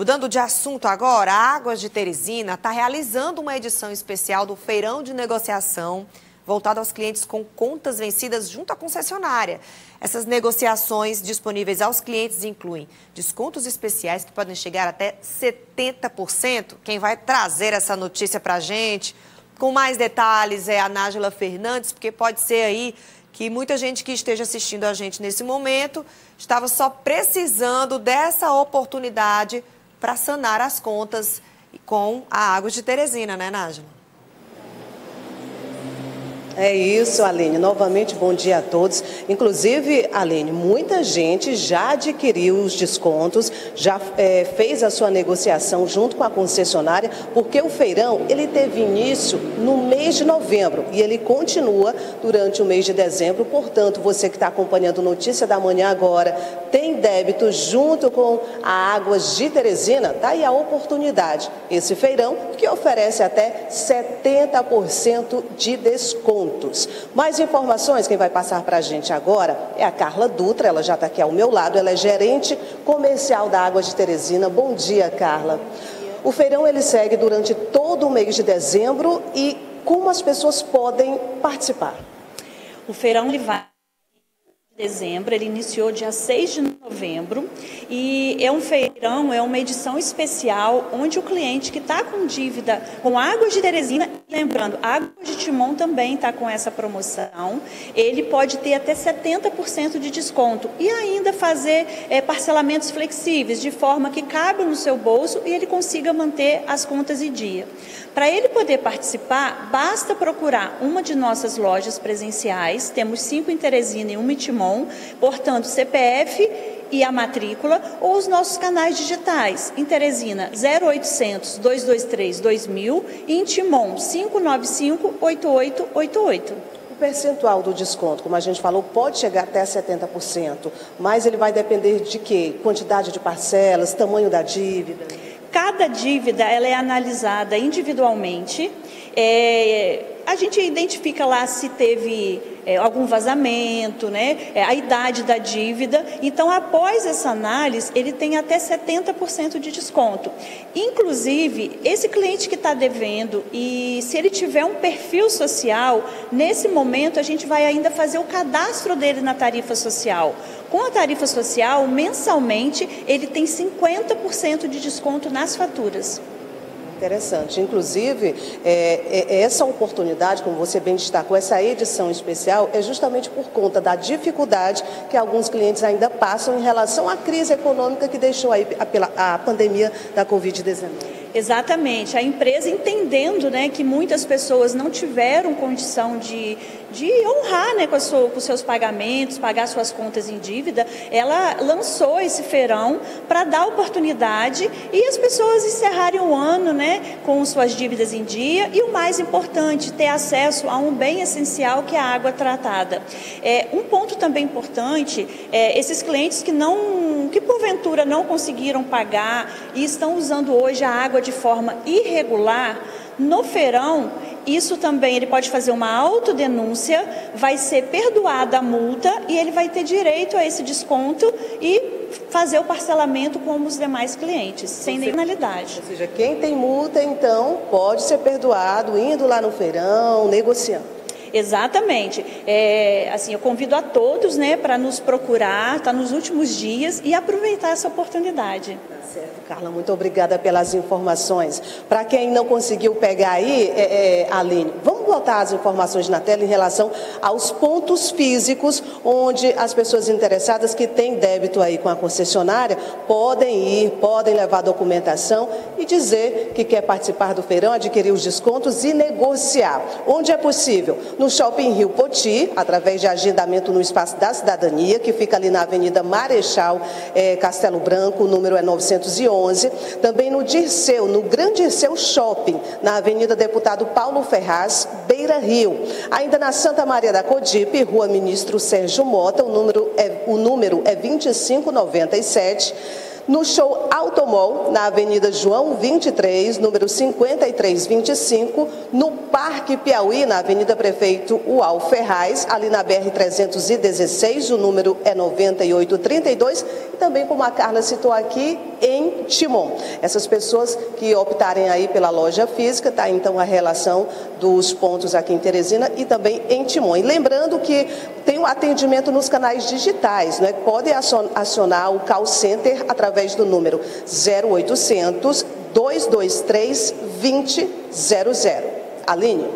Mudando de assunto agora, a Águas de Teresina está realizando uma edição especial do Feirão de Negociação voltado aos clientes com contas vencidas junto à concessionária. Essas negociações disponíveis aos clientes incluem descontos especiais que podem chegar até 70%. Quem vai trazer essa notícia para a gente com mais detalhes é a Nájila Fernandes, porque pode ser aí que muita gente que esteja assistindo a gente nesse momento estava só precisando dessa oportunidade para sanar as contas com a Água de Teresina, né, Nájila? É isso, Aline. Novamente, bom dia a todos. Inclusive, Aline, muita gente já adquiriu os descontos, já é, fez a sua negociação junto com a concessionária, porque o feirão ele teve início no mês de novembro e ele continua durante o mês de dezembro. Portanto, você que está acompanhando Notícia da Manhã agora, tem débito junto com a Águas de Teresina, tá aí a oportunidade. Esse feirão que oferece até 70% de desconto pontos. Mais informações, quem vai passar para a gente agora é a Carla Dutra, ela já está aqui ao meu lado, ela é gerente comercial da Água de Teresina. Bom dia, Carla. O feirão ele segue durante todo o mês de dezembro e como as pessoas podem participar? O feirão ele vai dezembro, ele iniciou dia 6 de novembro e é um feirão, é uma edição especial onde o cliente que está com dívida com Águas de Teresina, lembrando, Águas de Timon também está com essa promoção, ele pode ter até 70% de desconto e ainda fazer é, parcelamentos flexíveis, de forma que cabe no seu bolso e ele consiga manter as contas em dia. Para ele poder participar, basta procurar uma de nossas lojas presenciais, temos cinco em Teresina e uma em Timon, portanto, CPF e a matrícula, ou os nossos canais digitais, em Teresina 0800 223 2000 e em Timon 595 8888 O percentual do desconto, como a gente falou, pode chegar até 70%, mas ele vai depender de quê? Quantidade de parcelas, tamanho da dívida? Cada dívida ela é analisada individualmente. É, a gente identifica lá se teve é, algum vazamento, né, é, a idade da dívida. Então, após essa análise, ele tem até 70% de desconto. Inclusive, esse cliente que está devendo e se ele tiver um perfil social, nesse momento a gente vai ainda fazer o cadastro dele na tarifa social. Com a tarifa social, mensalmente, ele tem 50% de desconto nas faturas. Interessante. Inclusive, é, é, essa oportunidade, como você bem destacou, essa edição especial é justamente por conta da dificuldade que alguns clientes ainda passam em relação à crise econômica que deixou aí a, a pandemia da Covid-19. Exatamente. A empresa entendendo né, que muitas pessoas não tiveram condição de, de honrar né, com, sua, com seus pagamentos, pagar suas contas em dívida, ela lançou esse feirão para dar oportunidade e as pessoas encerrarem o ano né, com suas dívidas em dia e o mais importante, ter acesso a um bem essencial que é a água tratada. É, um ponto também importante é esses clientes que não, que porventura não conseguiram pagar e estão usando hoje a água de forma irregular, no feirão, isso também ele pode fazer uma autodenúncia, vai ser perdoada a multa e ele vai ter direito a esse desconto e fazer o parcelamento como os demais clientes, sem nenhuma penalidade. Ou seja, quem tem multa, então, pode ser perdoado indo lá no feirão, negociando. Exatamente. É, assim, eu convido a todos né, para nos procurar, está nos últimos dias e aproveitar essa oportunidade. Tá certo, Carla, muito obrigada pelas informações. Para quem não conseguiu pegar aí, é, é, Aline, vamos botar as informações na tela em relação aos pontos físicos onde as pessoas interessadas que têm débito aí com a concessionária podem ir, podem levar documentação e dizer que quer participar do feirão, adquirir os descontos e negociar. Onde é possível? no Shopping Rio Poti, através de agendamento no Espaço da Cidadania, que fica ali na Avenida Marechal é, Castelo Branco, o número é 911. Também no Dirceu, no Grande Dirceu Shopping, na Avenida Deputado Paulo Ferraz, Beira Rio. Ainda na Santa Maria da Codipe, Rua Ministro Sérgio Mota, o número é, o número é 2597 no show Automol, na Avenida João 23, número 5325, no Parque Piauí, na Avenida Prefeito Ual Ferraz, ali na BR 316, o número é 9832, e também como a Carla citou aqui, em Timon. Essas pessoas que optarem aí pela loja física, tá então a relação dos pontos aqui em Teresina e também em Timon. E lembrando que tem o um atendimento nos canais digitais, né? Podem acionar o call center através do número 0800 223 2000. Aline?